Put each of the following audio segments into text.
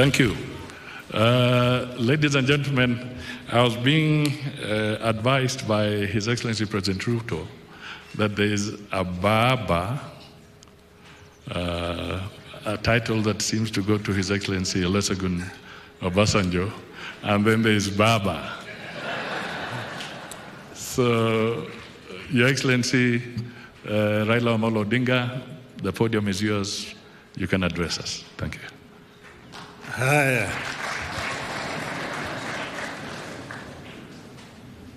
Thank you. Uh, ladies and gentlemen, I was being uh, advised by His Excellency President Ruto that there is a Baba, uh, a title that seems to go to His Excellency Olusegun Obasanjo, and then there is Baba. so, Your Excellency uh, Raila Amolo Odinga, the podium is yours. You can address us. Thank you.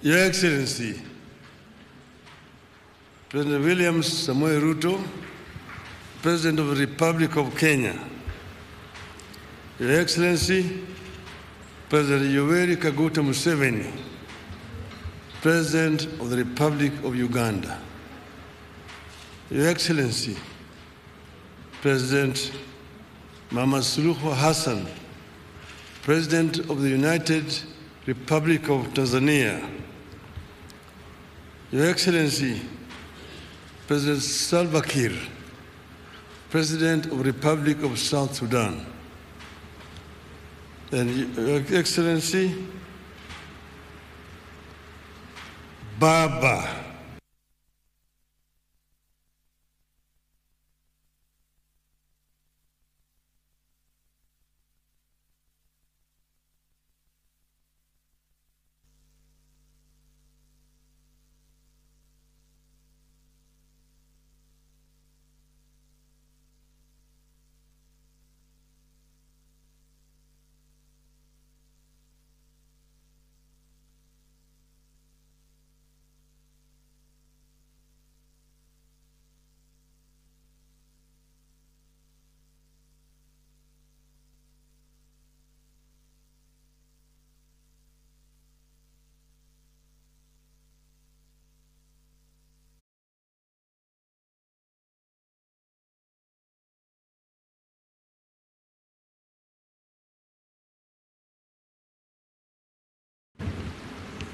Your Excellency, President William Samoei Ruto, President of the Republic of Kenya, Your Excellency, President Yoweri Kaguta Museveni, President of the Republic of Uganda, Your Excellency, President Mama Suluhu Hassan, President of the United Republic of Tanzania, Your Excellency, President Salva Kiir, President of the Republic of South Sudan, and Your Excellency, Baba,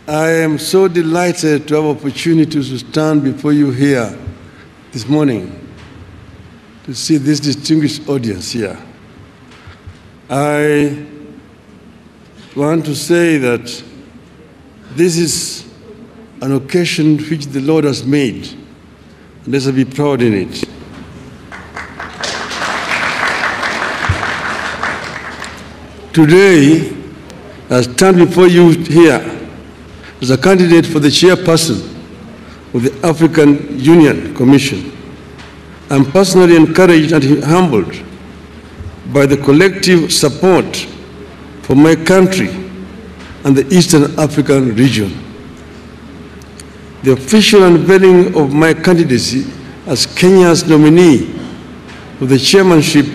I am so delighted to have opportunity to stand before you here this morning to see this distinguished audience here. I want to say that this is an occasion which the Lord has made, and let's be proud in it. Today, I stand before you here as a candidate for the chairperson of the African Union Commission. I'm personally encouraged and humbled by the collective support for my country and the Eastern African region. The official unveiling of my candidacy as Kenya's nominee for the chairmanship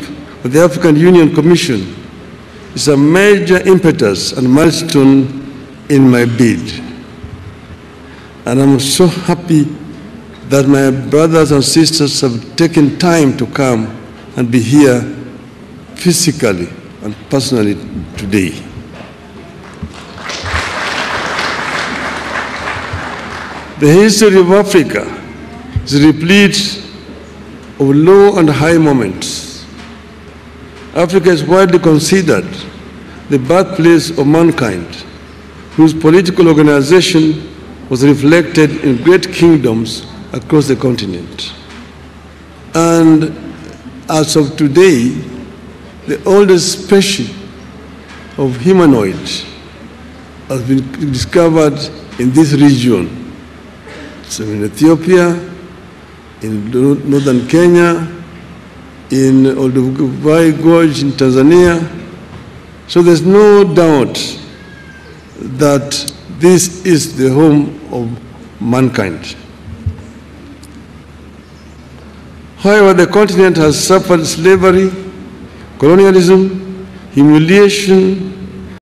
of the African Union Commission is a major impetus and milestone in my bid. And I'm so happy that my brothers and sisters have taken time to come and be here physically and personally today. The history of Africa is replete of low and high moments. Africa is widely considered the birthplace of mankind, whose political organization was reflected in great kingdoms across the continent. And as of today, the oldest species of humanoid has been discovered in this region. So in Ethiopia, in northern Kenya, in Olduvai Gorge in Tanzania. So there's no doubt that this is the home of mankind. However, the continent has suffered slavery, colonialism, humiliation,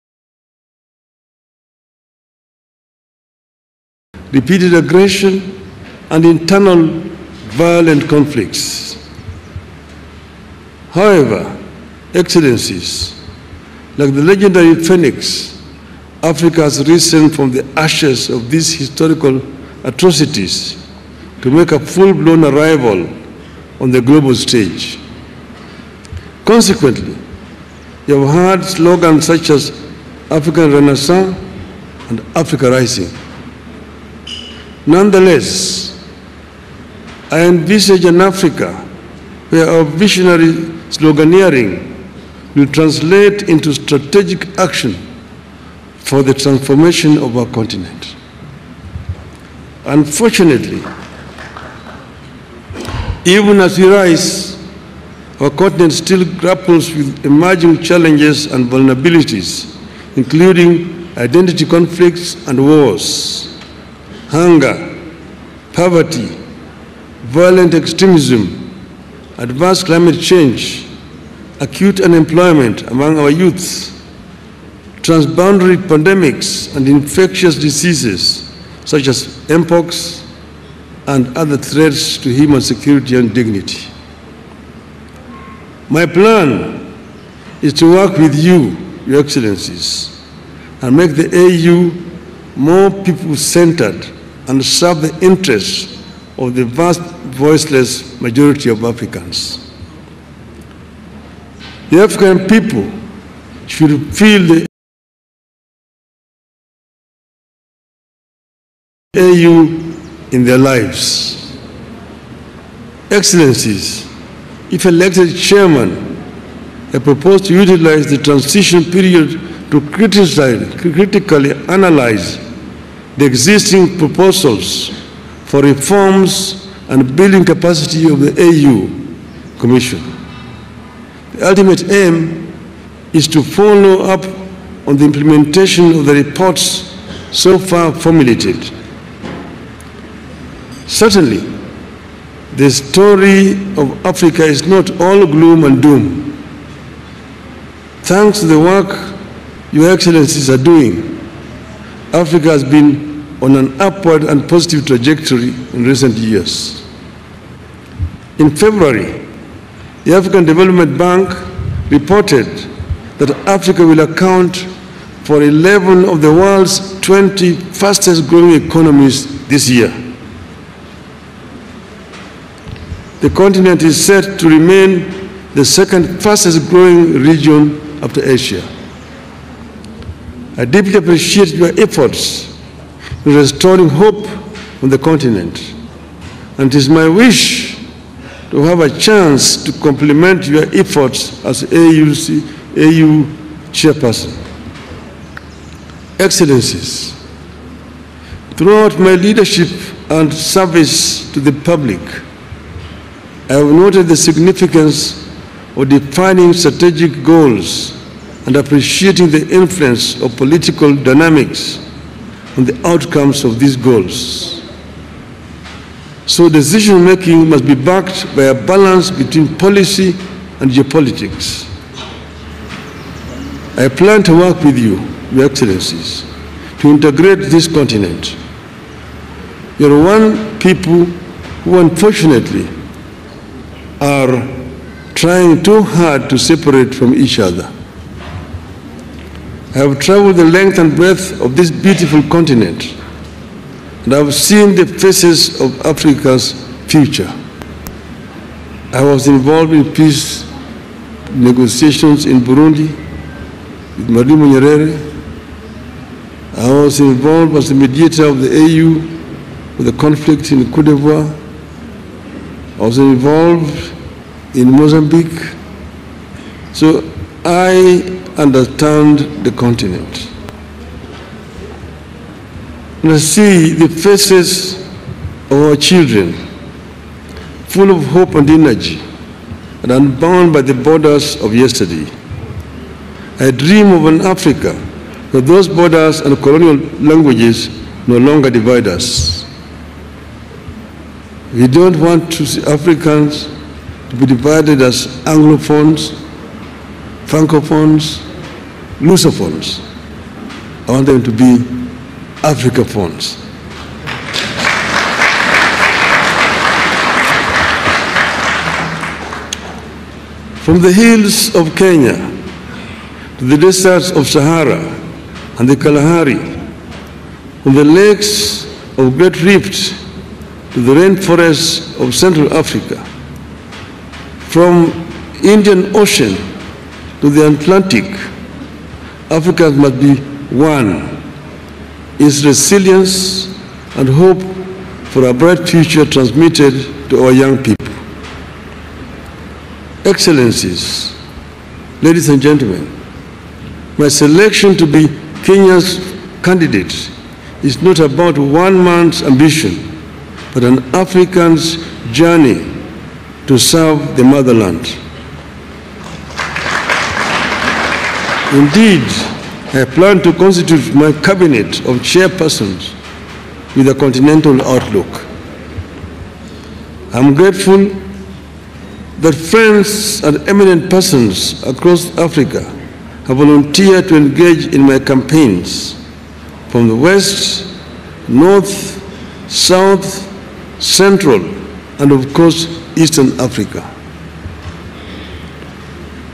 repeated aggression, and internal violent conflicts. However, Excellencies, like the legendary Phoenix, Africa has risen from the ashes of these historical atrocities to make a full-blown arrival on the global stage. Consequently, You have heard slogans such as African Renaissance and Africa Rising. Nonetheless, I envisage an Africa where our visionary sloganeering will translate into strategic action for the transformation of our continent. Unfortunately, even as we rise, our continent still grapples with emerging challenges and vulnerabilities, including identity conflicts and wars, hunger, poverty, violent extremism, advanced climate change, acute unemployment among our youth, transboundary pandemics and infectious diseases such as mpox and other threats to human security and dignity. My plan is to work with you, Your Excellencies, and make the AU more people-centered and serve the interests of the vast voiceless majority of Africans. The African people should feel the AU in their lives. Excellencies, if elected chairman, I propose to utilize the transition period to criticize, critically analyze the existing proposals for reforms and building capacity of the AU Commission. The ultimate aim is to follow up on the implementation of the reports so far formulated Certainly, the story of Africa is not all gloom and doom. Thanks to the work Your Excellencies are doing, Africa has been on an upward and positive trajectory in recent years. In February, the African Development Bank reported that Africa will account for 11 of the world's 20 fastest growing economies this year. The continent is set to remain the second fastest growing region after Asia. I deeply appreciate your efforts in restoring hope on the continent, and it is my wish to have a chance to complement your efforts as AUC, AU chairperson. Excellencies, throughout my leadership and service to the public, I have noted the significance of defining strategic goals and appreciating the influence of political dynamics on the outcomes of these goals. So decision making must be backed by a balance between policy and geopolitics. I plan to work with you, Your Excellencies, to integrate this continent. You're one people who unfortunately are trying too hard to separate from each other. I have traveled the length and breadth of this beautiful continent, and I have seen the faces of Africa's future. I was involved in peace negotiations in Burundi with Mwalimu Nyerere. I was involved as the mediator of the AU with the conflict in Cote d'Ivoire. I was involved in Mozambique. So I understand the continent. And I see the faces of our children, full of hope and energy, and unbound by the borders of yesterday. I dream of an Africa where those borders and colonial languages no longer divide us. We don't want to see Africans to be divided as Anglophones, Francophones, Lusophones. I want them to be Africophones. From the hills of Kenya to the deserts of Sahara and the Kalahari, from the lakes of Great Rift to the rainforests of Central Africa, from Indian Ocean to the Atlantic, Africa must be one. Its resilience and hope for a bright future transmitted to our young people. Excellencies, ladies and gentlemen, my selection to be Kenya's candidate is not about one man's ambition, but an African's journey to serve the motherland. Indeed, I plan to constitute my cabinet of chairpersons with a continental outlook. I'm grateful that friends and eminent persons across Africa have volunteered to engage in my campaigns from the West, North, South, Central, and of course, Eastern Africa.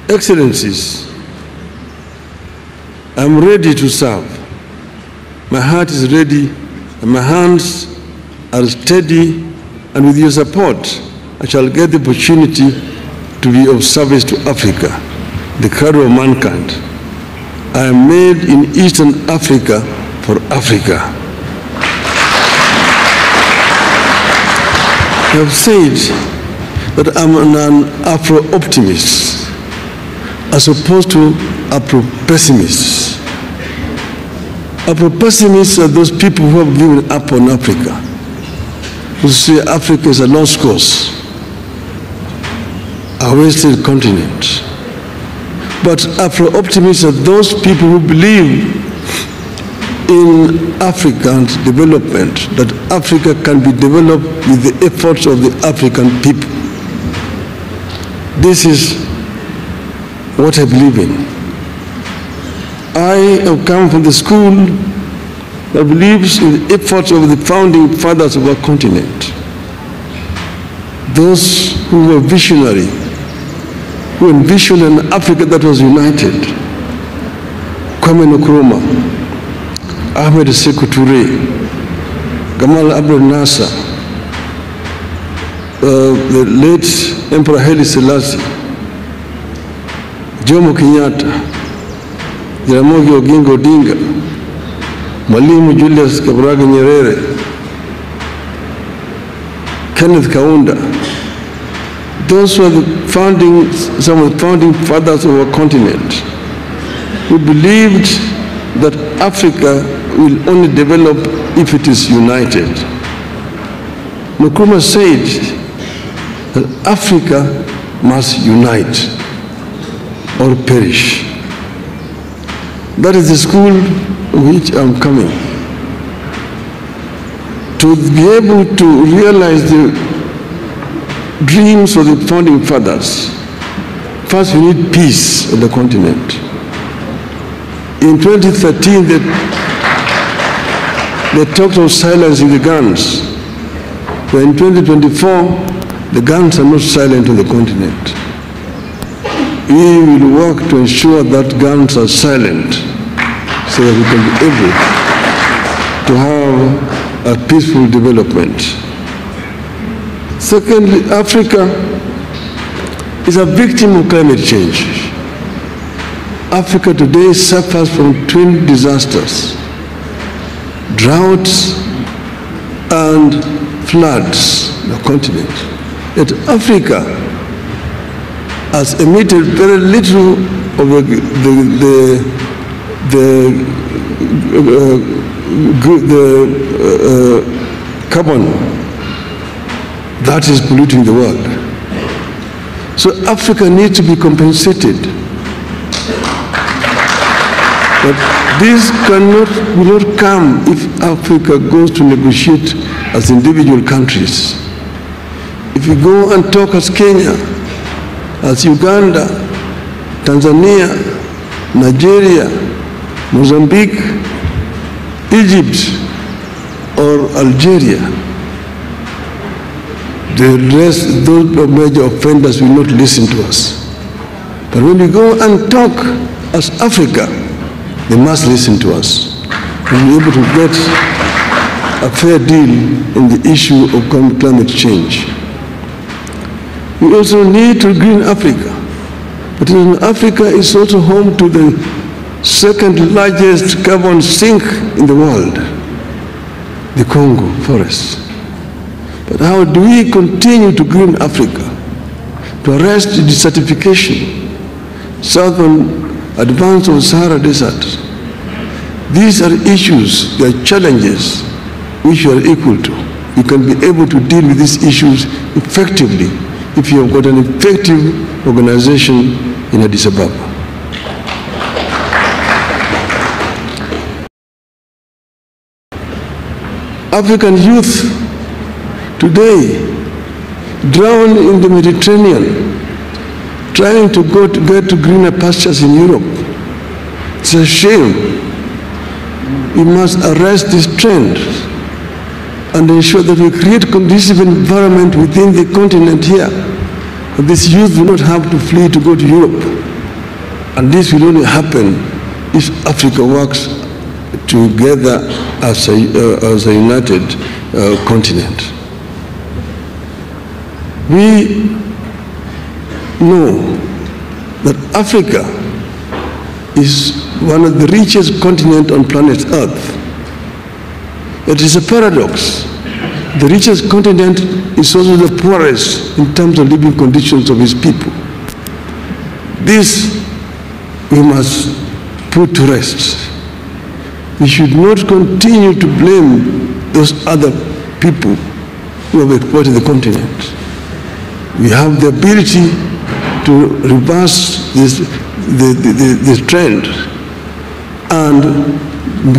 Excellencies, I'm ready to serve. My heart is ready and my hands are steady, and with your support, I shall get the opportunity to be of service to Africa, the cradle of mankind. I am made in Eastern Africa for Africa. I have said that I'm an Afro-optimist as opposed to Afro-pessimist. Afro-pessimists are those people who have given up on Africa, who say Africa is a lost cause, a wasted continent. But Afro-optimists are those people who believe in African development, that Africa can be developed with the efforts of the African people. This is what I believe in. I have come from the school that believes in the efforts of the founding fathers of our continent. Those who were visionary, who envisioned an Africa that was united. Kwame Nkrumah, Ahmed Sekou Toure, Gamal Abdel Nasser, uh, the late Emperor Haile Selassie, Jomo Kenyatta, Jaramogi Oginga Odinga, Mwalimu Julius Kabarage Nyerere, Kenneth Kaunda. Those were the founding, some of the founding fathers of our continent who believed that Africa will only develop if it is united. Nkrumah said that Africa must unite or perish. That is the school which I'm coming. To be able to realize the dreams of the founding fathers, first we need peace on the continent. In 2013, they, they talked of silencing the guns. But in 2024, the guns are not silent on the continent. We will work to ensure that guns are silent so that we can be able to have a peaceful development. Secondly, Africa is a victim of climate change. Africa today suffers from twin disasters, droughts and floods, the continent. Yet Africa has emitted very little of the, the, the, the, uh, the uh, carbon that is polluting the world. So Africa needs to be compensated. But this cannot, will not come if Africa goes to negotiate as individual countries. If you go and talk as Kenya, as Uganda, Tanzania, Nigeria, Mozambique, Egypt, or Algeria, the rest, those major offenders will not listen to us. But when we go and talk as Africa, they must listen to us. We'll be able to get a fair deal in the issue of climate change. We also need to green Africa. But in Africa is also home to the second largest carbon sink in the world, the Congo forest. But how do we continue to green Africa, to arrest desertification, southern advance of Sahara Desert? These are issues, they are challenges which you are equal to. You can be able to deal with these issues effectively if you have got an effective organization in Addis Ababa. African youth today drown in the Mediterranean trying to go to get to greener pastures in Europe. It's a shame. We must arrest this trend and ensure that we create a conducive environment within the continent here. This youth will not have to flee to go to Europe. And this will only happen if Africa works together as a, uh, as a united uh, continent. We know that Africa is one of the richest continents on planet Earth. It is a paradox. The richest continent is also the poorest in terms of living conditions of its people. This we must put to rest. We should not continue to blame those other people who have exploited the continent. We have the ability to reverse this, the, the, this trend and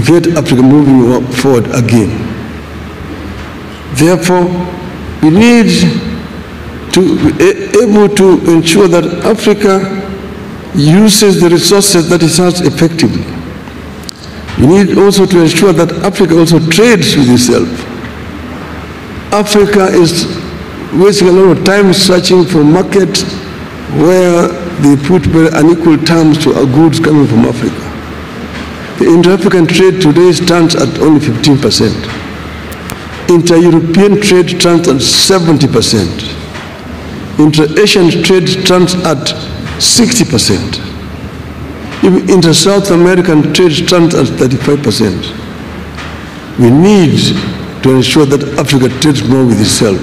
get Africa moving forward again. Therefore, we need to be able to ensure that Africa uses the resources that it has effectively. We need also to ensure that Africa also trades with itself. Africa is wasting a lot of time searching for markets where they put very unequal terms to our goods coming from Africa. The inter-African trade today stands at only 15%. Inter-European trade turns at 70%. Inter-Asian trade turns at 60%. Even inter-South American trade turns at 35%. We need to ensure that Africa trades more with itself.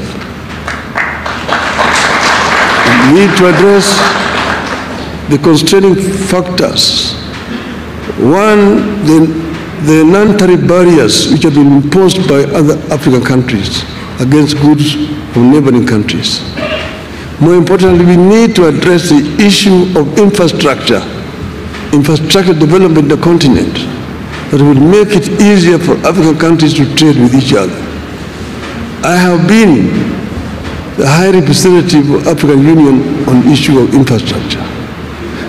We need to address the constraining factors. One, the, the non-tariff barriers which have been imposed by other African countries against goods from neighboring countries. More importantly, we need to address the issue of infrastructure, infrastructure development in the continent that will make it easier for African countries to trade with each other. I have been the High Representative of African Union on the issue of infrastructure.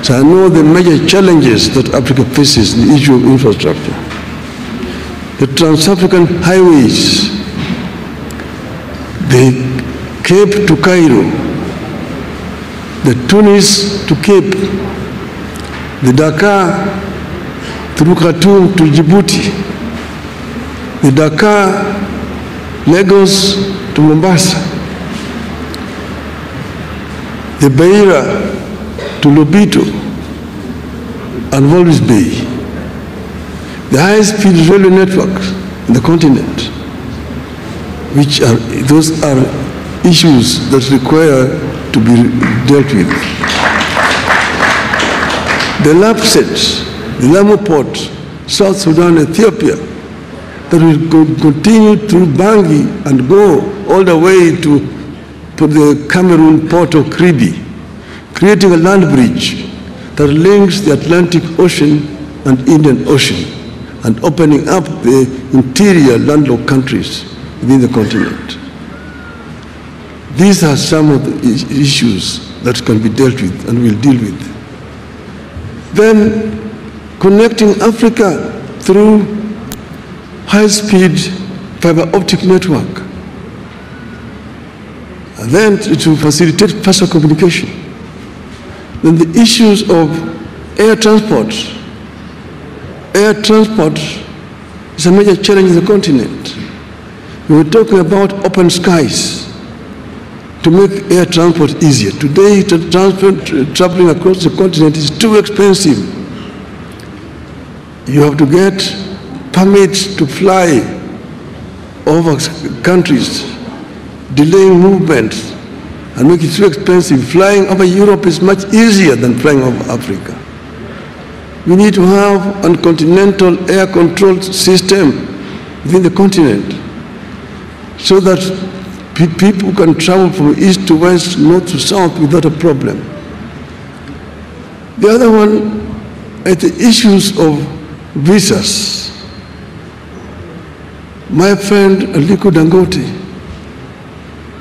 So I know the major challenges that Africa faces in the issue of infrastructure. The trans-African highways, the Cape to Cairo, the Tunis to Cape, the Dakar through Khartoum to Djibouti, the Dakar, Lagos to Mombasa, the Beira to Lobito and Walvis Bay, the high-speed railway network in the continent, which are, those are issues that require to be dealt with. The LAPSSET, the Lamu Port, South Sudan, Ethiopia, that will go, continue through Bangui and go all the way to, to the Cameroon port of Kribi, creating a land bridge that links the Atlantic Ocean and Indian Ocean and opening up the interior landlocked countries within the continent. These are some of the issues that can be dealt with and we'll deal with. Then connecting Africa through high-speed fiber optic network. And then to facilitate faster communication. Then the issues of air transport. Air transport is a major challenge in the continent. We were talking about open skies to make air transport easier. Today, traveling across the continent is too expensive. You have to get permits to fly over countries, delaying movements, and make it too expensive. Flying over Europe is much easier than flying over Africa. We need to have a continental air control system within the continent so that pe- people can travel from east to west, north to south without a problem. The other one are the issues of visas. My friend Aliko Dangote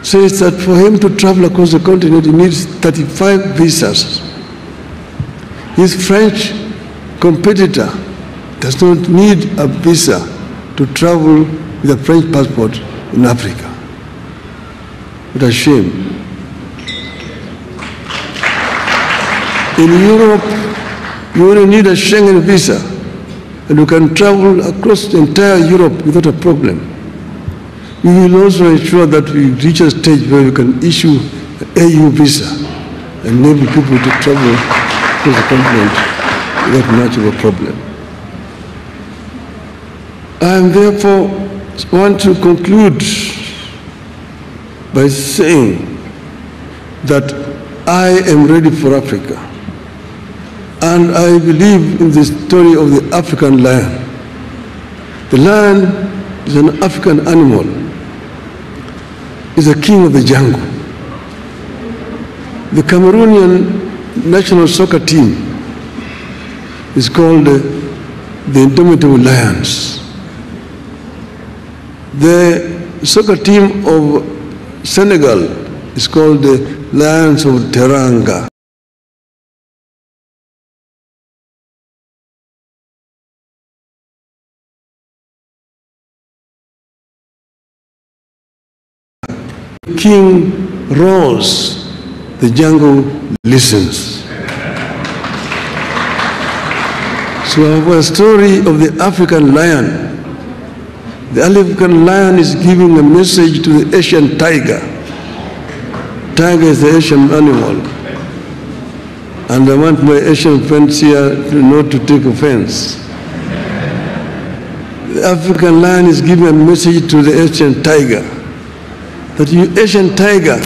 says that for him to travel across the continent, he needs 35 visas. His French competitor does not need a visa to travel with a French passport in Africa. What a shame. In Europe, you only need a Schengen visa and you can travel across the entire Europe without a problem. We will also ensure that we reach a stage where we can issue an AU visa and enable people to travel across the continent without much of a problem. I therefore want to conclude by saying that I am ready for Africa. And I believe in the story of the African lion. The lion is an African animal, is a king of the jungle. The Cameroonian national soccer team is called the Indomitable Lions. The soccer team of Senegal is called the Lions of Teranga. The king roars, the jungle listens. So I have a story of the African lion. The African lion is giving a message to the Asian tiger. Tiger is the Asian animal. And I want my Asian friends here not to take offense. The African lion is giving a message to the Asian tiger that you Asian tiger,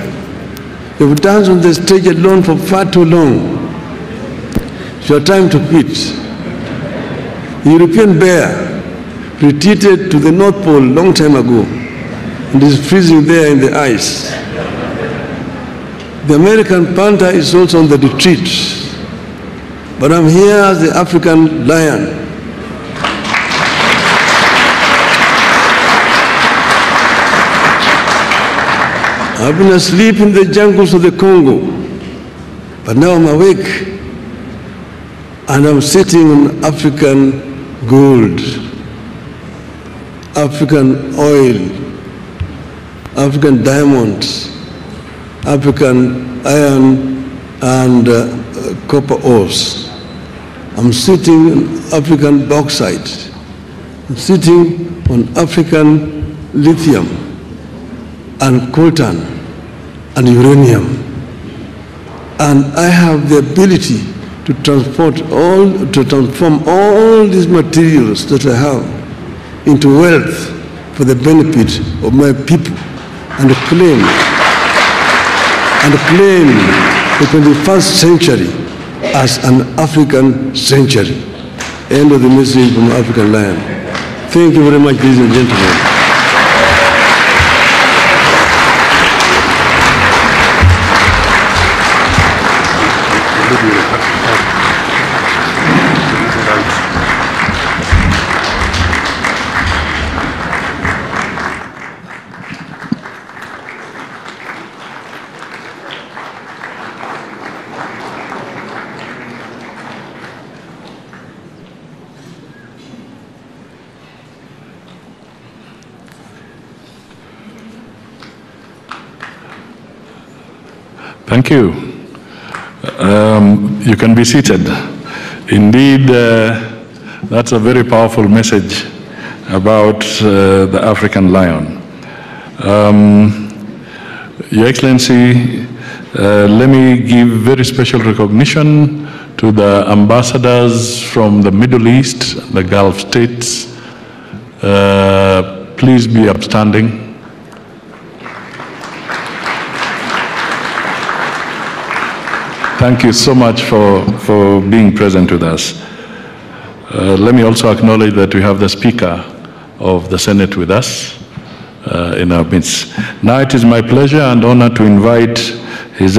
you've danced on the stage alone for far too long. It's your time to quit. European bear retreated to the North Pole long time ago and is freezing there in the ice. The American panther is also on the retreat. But I'm here as the African lion. I've been asleep in the jungles of the Congo, but now I'm awake and I'm sitting on African gold, African oil, African diamonds, African iron and uh, copper ores. I'm sitting on African bauxite. I'm sitting on African lithium and coltan and uranium. And I have the ability to transport all, to transform all these materials that I have into wealth for the benefit of my people and claim, and claim the 21st century as an African century. End of the message from African Lion. Thank you very much, ladies and gentlemen. Thank you. Um, you can be seated. Indeed, uh, that's a very powerful message about uh, the African lion. Um, Your Excellency, uh, let me give very special recognition to the ambassadors from the Middle East, the Gulf states. Uh, please be upstanding. Thank you so much for, for being present with us. Uh, let me also acknowledge that we have the Speaker of the Senate with us uh, in our midst. Now it is my pleasure and honor to invite His